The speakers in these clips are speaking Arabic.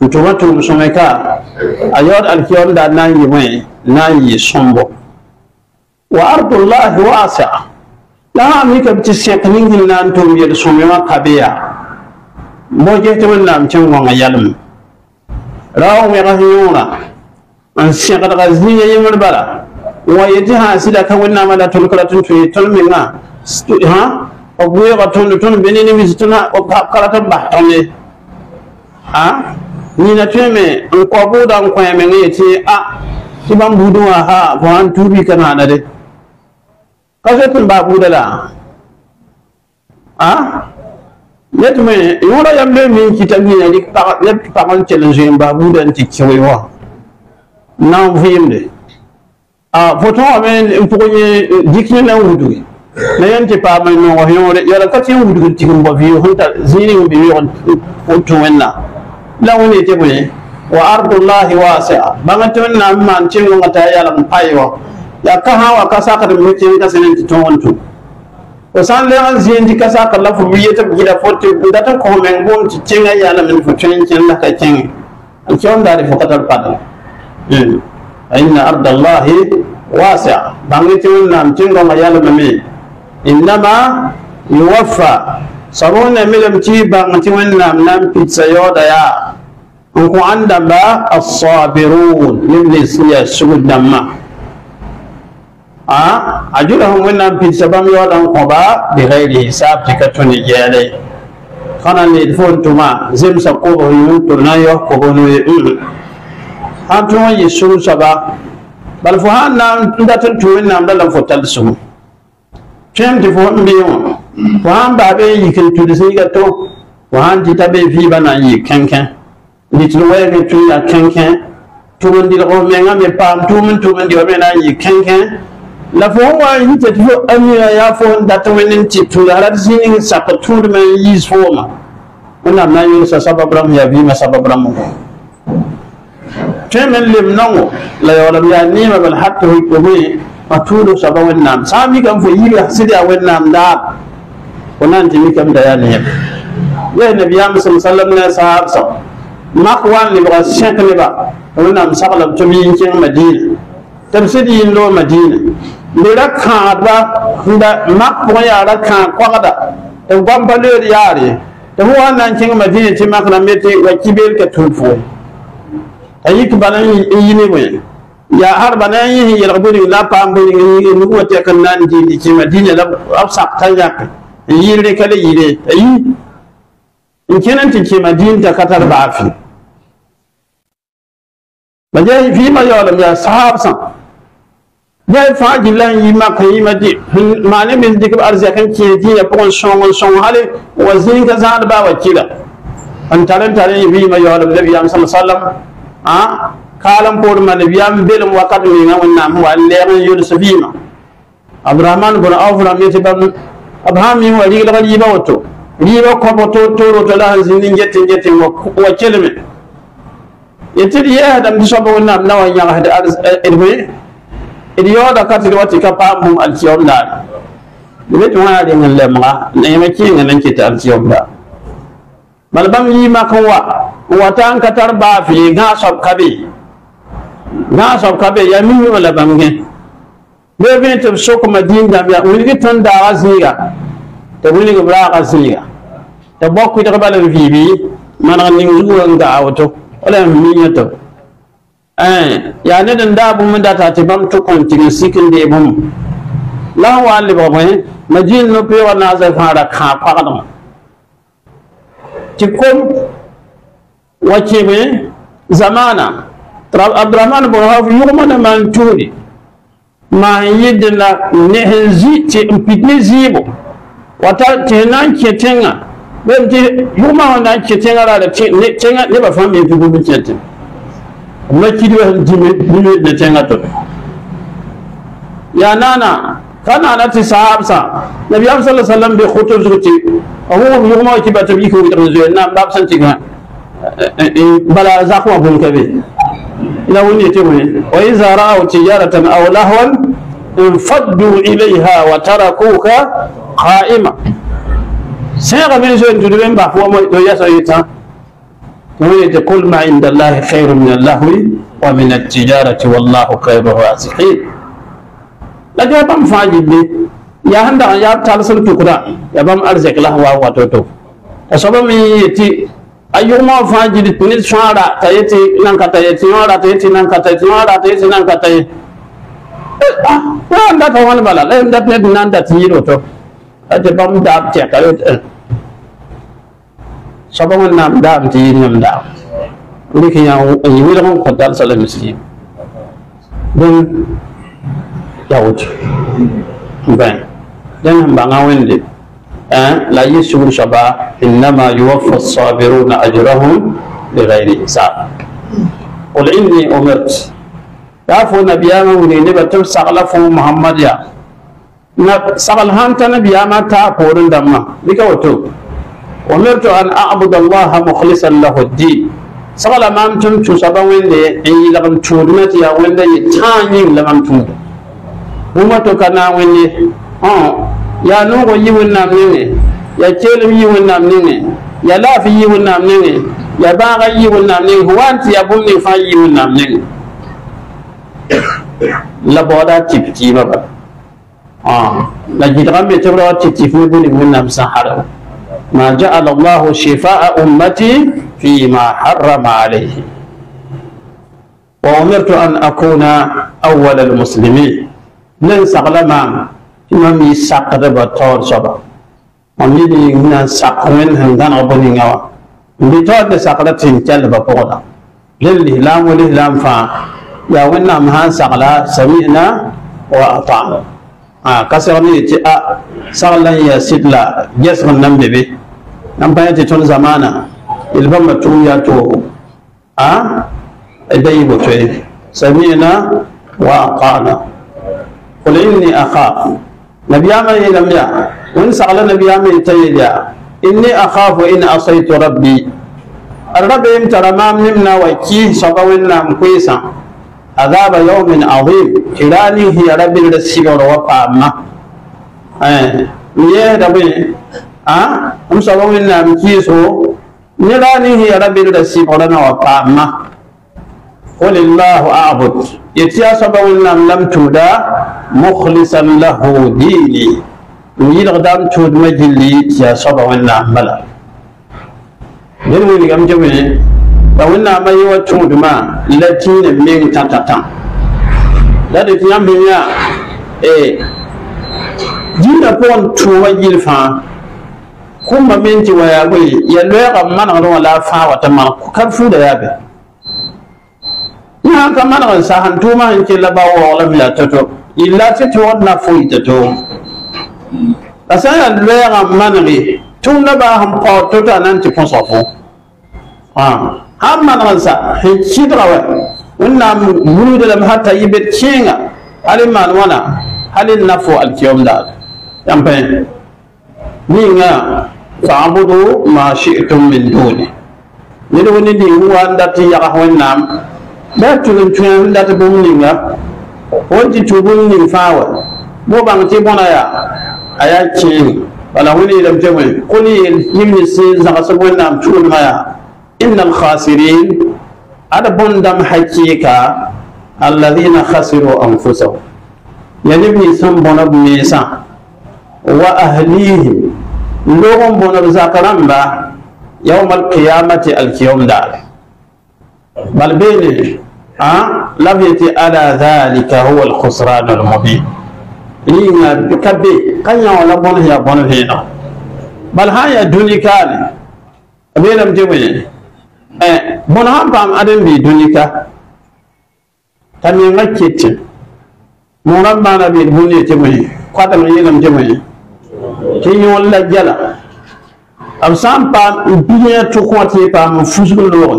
ntuma tum sumeka ayod alkiyol da nangi mai nangi sombo wa ardullahi wasi'a la amika bi tiseknin gin nan tum yel sumema kabiya mo je tum nam cin gonga yalm rawo me ga hinyuna an sekada ga zinya yimar bala wa yati ha sida ka wonna mala tun kala tun tuyi tun minga ha ogwe ga tun tun benini mi tun o karatan ba ne ha nyina tweme nkwabuda nkweme ne ce a ti ban budu wa ha ko an tubi kana na de kaso tun ba buda la a yetme yura yambe min kitabi ne ni ta ne ta man challenge ba buda nti chewewa na vimde a foto wa amen nye dikne na wudu na yanti pa man no wa yore yara katin wudu tikin ba biyo hunta zini wudu yon to wenna lawni tibuni wa ardullahi wasi'a bangatun na man cingo ngata yala mpayo ya kaha wa kasa ka dum cin ka senen ti tontu o san le an zien ti kasa ka lafu biye ta gida forti data ko men gon ti cinga yala min fu cin cin la ka cin al cion da fo katal padal hmm. inna ardullahi wasi'a tun na cingo ma ya yala mami innama yuwaffa sabon na milam ci bangatun na nan pizza yoda ya nko andaba asabirun nimli siya sugudamma a ajurahum wannan pinsaban yodan ko ba bi ghairi hisab tikatuni jale kana ni fon tuma zimsa ko hoyu turna yo ko bonu e hantu yi suru saba bal fo hanna ndatan tuwen nam dalan fo talsum chem ti fo mbiyo fo han ba be yikin tudisi gato fo han ti tabe fi bana yi kankan litwɛɛre tun ya kẽnkẽ tʋmdɩl f mɛŋa me paam tʋʋm n tʋmdɩ fa me na n yɩ kẽnkẽ la fo n wa n yɩ tɩ tɩ fo amira yaa fo n dat wẽnd n tɩ tũuda ra tɩ sẽn ning n sak tũudme n yiis fooma wẽnnaam na n yʋlsa sabab rãmb yaa vɩɩmã sabab rãmb gõ tõe me n lem nongo la yaoolame yaa neema bal hat fo yikome ma tũudo soaba wẽnnaam sã n mikame fo yiga sɩd yaa wẽnnaam daab fo na n tɩ mikame da yaa neem yaa nabiyaam sm salam ne a sahaab mak wan lebga sẽk neba wẽnnaam saglb tɩ b yɩn kẽng madiina tɩ b sɩd yĩn loog madiina le ra kãadba da mak pʋgẽ yaa ra kãag koagda tɩ b goam pa leed yaar ye tɩ fõ wan na n kẽng madiina tɩ mak rãmbe tɩ wa kibeel ka tũu pʋgẽ t'a yik bala n yi ne bõe yaa har bala n yẽs yelg bõnig la paam bõnig nug wa tɛk n na n dĩindi tɩ madiina la b sak yãke n yɩɩr ka la yire t'a yi n kẽn n tɩ kẽ madiin t'a ka tar baafi بجاي في ما يعلم يا صحاب سان جاي فاجي لا يما قيمة دي ما لم يزدك بأرزاق كي دي يبقون شون شون هالي وزين كزان با وكيلا أن تعلم تعلم في ما يعلم النبي صلى الله عليه وسلم ها آه؟ كالم بور ما النبي بلم وقت مينا ونام والله يونس فيما عبد الرحمن بن عوف لم يتبع أبهام يهو ريغ لغل يبا وتو ريغ كوبتو تورو تلاهن زنين جتن جتن وكلمه yetiri ye dam bisobo wona na wa yang hada arz eh, edwe idiyo da katiri wati ka pam altiyom na de to ha de ngel lemma ne ma ki ngel ki ta altiyom da bal bam yi wa tan ka tarba fi ga sab kabi ga sab kabi ya min wala bam nge be be to soko madin da ya wuli tan da azira ta wuli ga bra azira ta bokku ta bala bi bi manan ni wuri ga auto wala minyato eh ya ne dan da bu mun da ta bam to kon ti sikin de bum la wa ba ba majin no pe wa na fa ra kha ka dum ti wace me zamana abdurrahman bin hawf yugmana man tuni ma yidna ne hin zi ti pitni zibo wata tenan ketenga ɓe yuma wanda ke tengara ne ba fami fi gumi kete amma kidi wa jimi dimi na na ti nabi sallallahu alaihi bi yuma ba tabi ko da zuwa na ba san ti ga bala za kuma bun kabe ina wani te wani wa iza ra'aw tijaratan infaddu ilayha wa tarakuka qa'ima sai ga bin sun jirgin ba kuma mai ya sai ta kuma ya ce kul ma inda Allah khairu min Allah wa min at-tijarati wallahu khairu raziqin daga ban faji ne ya handa ya talsul tukura ya ban arzik lahwa wa toto ta sabon mi yati ayyuma faji ne tuni shara ta yati nan ka ta yati yara ta yati nan ka ta yati yara ta yati nan ka ta yati ah wa anda ta wani bala la anda ta nan sobo wẽnnaam daam tɩ yɩ yãmb daam rɩk n yɩ wilg n kõ dalsa la mislim bõn ya woto bãn dẽn sẽn bãnga wẽnde la yɩ sugr soaba innama yuwafa sabiruna ajrahum bigayri hisab qul inni umirt yaa fo nabiyaamã wilg nebã tɩ b sagla fo mohamad yaa sagl sãn ta nabiyaamã taa pooren dãmbã dɩka woto أمرت أن أعبد الله مخلصا له الدين سقال مام تم تو سبا ويندي إن لغم تودمت يا ويندي تاني لغم تود وما تكنا ويندي آه يا نوغو يونا مني يا كيلم يونا مني يا لافي يونا مني يا باغا يونا مني هو أنت يا بني فا يونا مني la boda tip tiba ba ah la jidram be tebra tip tifu ni mun nam sahara ما جعل الله شفاء أمتي فيما حرم عليه وأمرت أن أكون أول المسلمين لن سقلما إمامي سقد بطور صبا ومن هنا سقوين هندان أبنين أوا بطور سقلت تنتل بطورا وله لام فا يا ونام هان سقلا سمعنا وأطعنا آه كسرني تي أ آه، سقلا يا سيدلا جسر النمبي nampaya te ton zamana ilbamba tu ya to a dai bote samina wa aqana qul inni akhaf nabiyama ilam ya wani sagala nabiyama tayya inni akhafu in asaitu rabbi الرب ترمام نمنا وكي صبونا مكويسا عذاب يوم عظيم إلاني هي رب الرسيق وروفا أما ايه ربي a ah? m sabawẽnnaam kɩɩso ne la ne sẽn yaa rabɩlda sɩbg rame wa paama qulillahu abud yetɩ yaa soaba wẽnnaam lam tuuda mukhlisan lahu diini m yɩlg dam tuud ma gilli tɩ yaa soaba wẽnnaam bala dẽn wingame jame pa wẽnnaamã yɩ wa tũudmã la tiine meng tã tã tã la de tɩ yãmb yã dĩinã pʋgẽ tũuma gill fãa min menti wa ya gwe ya loya ka mana ro la fa wa ta ma ka fu da ya be na ka mana ran sa han tuma han ke la ba wa la bila to to illa ta to na fu ta to asan ya loya ka tota mana ri tun na ba han pa to ta nan ti fon so fu ah han mana wani sa he ci da wa wannan muru da lam hatta yibet kinga alin man wana halin nafo alkiyom da ni nga فاعبدوا ما شئتم من دونه نلوني دي هو داتي يغهون نام باتلن تشان دات بومنيغا نعم؟ وانتي تشوبوني فاوا مو بانتي بونايا ايا تشيني ولا هوني لم تمن قل يمني سين زغسون نام تشون مايا ان الخاسرين ada bõn-dãmb hakɩɩka alladina khasiru anfusahum ya neb ninsẽn bõna b meesã wa لوم بنر زاكرم يوم القيامة الكيوم دال بل بين أه؟ لم يتي على ذلك هو الخسران المبين لينا بكبي قيا ولا بنه يا بنه هنا بل هاي الدنيا كان بين مجمعين أه بنه بام أدم في الدنيا تمين مكتي مرمى نبي الدنيا تمين قدم ينام جمعين تيون لا جلا أم سام بام بيا تكون تي بام فوسل لون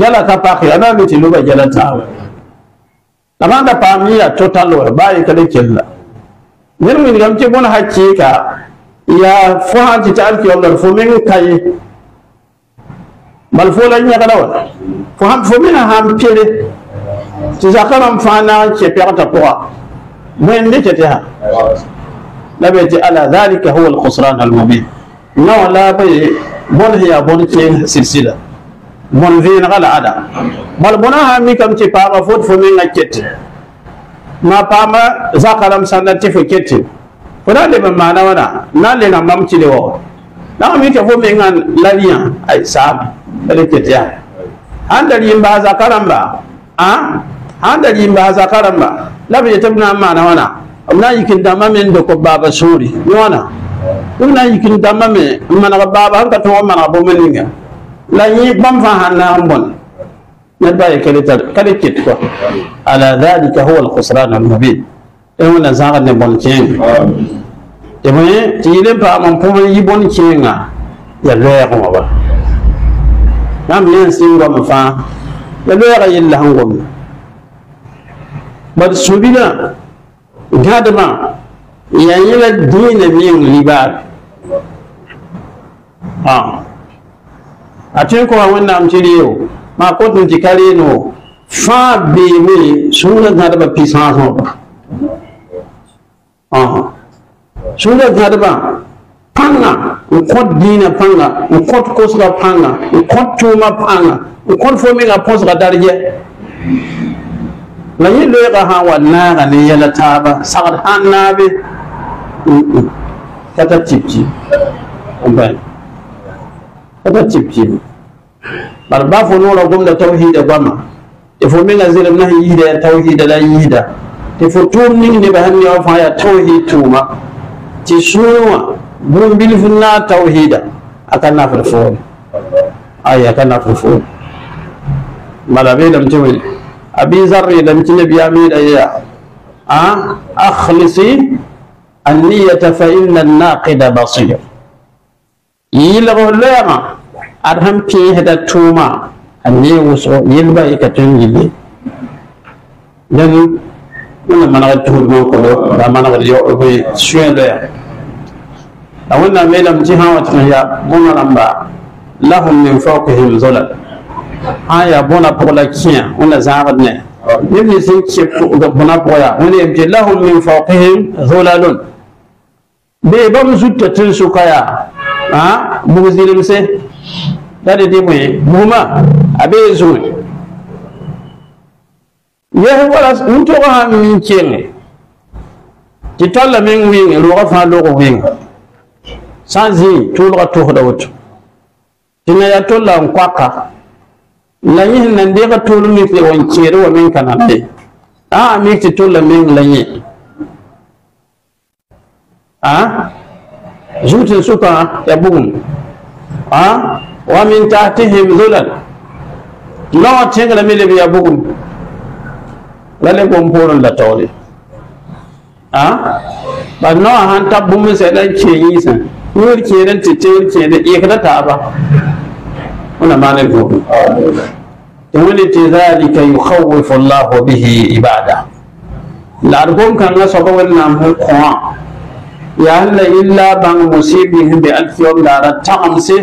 جلا كباكي أنا بيتي لوبا جلا تاوي لما دا بام يا توتال لور باي كده كلا نرمي نعم تبون هاتشيكا يا فوهان تتعال كي أولر فومين كاي بل فولا ينقل أول فوهان فومين هام بيري تزاكرم فانا كي بيرتا بوا وين دي تتها lam ala dhalika huwa al-khusran al-mubin nawa la bai bon hiya bon ke silsila bon vin gala ada bal bona ha mi kam ci pama fot fo na akete ma pama zakaram ti fo ko na le ma na wana na le na mam ci le wo na mi ke fo min an laliya ai sab ele kete ya handal yimba zakaram ba ha handal yimba zakaram ba labi tabna ma na wana amna yikin dama men do ko baba sori yona amna yikin dama me mana baba han ka to mana bo meninga la yi bam fa hanna ambon yadda ya kare ta kare kit ko ala dhalika huwa al-khusran al-mubin e wona zanga ne bon chen e mo ti le pa mon po yi bon chenga ya le ko ba nam yen singo mo fa ya le ga yilla hangom bad subina Gadma, yayira diina biyan ribar. Ah. A cikin kuma wannan amciri yau, ma kotun ti kare no fa be me sunan ta da fisa so ba. Ah. Sunan ta da panga, nkot diina panga, nkot kosuka panga, nkot tuma panga, nkot fomi ka posuka darje. la yi lɔɛga sãn wa naaga ne yɛla taaba sagd sãn naabe ka ta tibti bãe ka ta tibti bara ba fo noora gomda tawhida gwama tɩ fo menga zelem na sẽn yiisda tawhida la yiisda tɩ fo tʋʋm ning nebã sẽn ne wã fãa yaa tawhid tʋʋma tɩ sũur wã bũmb bilf naa tawhida aka ka nafd foore aya ka nafd foore bala beelame tɩ wẽne أبي ذر لمتن بيامين إياه أه؟ أخلصي النية فإن الناقد بصير يلغو لما أرهم فيه هذا توما أني وسو يلبا يكتن يلي لن من من غتول من كله لا من غير يوبي شوين ده لو أن ميلم جهة وتنيا بنا لهم من فوقهم ظلل aya bona pɔgla kẽa wẽnna zãagd ne neb ne sẽn kẽb tʋgda bõna pʋgã yaa wẽn yemje lahum min fawqihim zulalun bee bãmb zuta tẽn sʋka yaa bug zĩlemse la de tɩ bõe bugma a bee zũe yɛs wala n tog sã n kẽenge tɩ talla meŋ wɩɩŋe roogã fãa log wɩɩŋa sã n zĩ tʋʋlga tʋsda woto tɩ na yaa tolla n koaka lanyi nan de ka tolu mi fi won chere wa min kana le a mi ti tolu min lanyi a zuci suka ya bugun a wa min tahtihim zulal lawa tengala mi le ya bugun lale ko mporon la tawle a ba no han tabbu mi sai dan ke yi san yur ke dan tete yur ke da ta ba هنا معنى الجمله تولد ذلك يخوف الله به عباده لارقوم كان سبب النام القرآن يا يعني الله إلا بان مصيبهم بألف يوم لا رتعم سه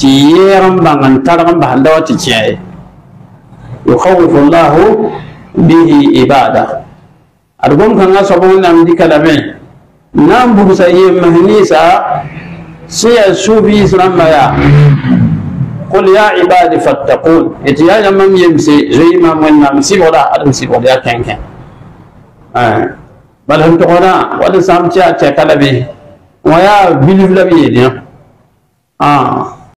تيرم بان ترم بهندوا تجاه يخوف الله به عباده أرقوم كان سبب النام دي كلامه نام بوسا يمهنيسا سيا سوبي سلام يا قل يا عبادي فاتقون يا يمم يمسي زي ما من نمسي ولا أدمسي ولا كن كن آه. بل هم تقولا ولا سامتيا تكلبي ويا بيلف لبي آه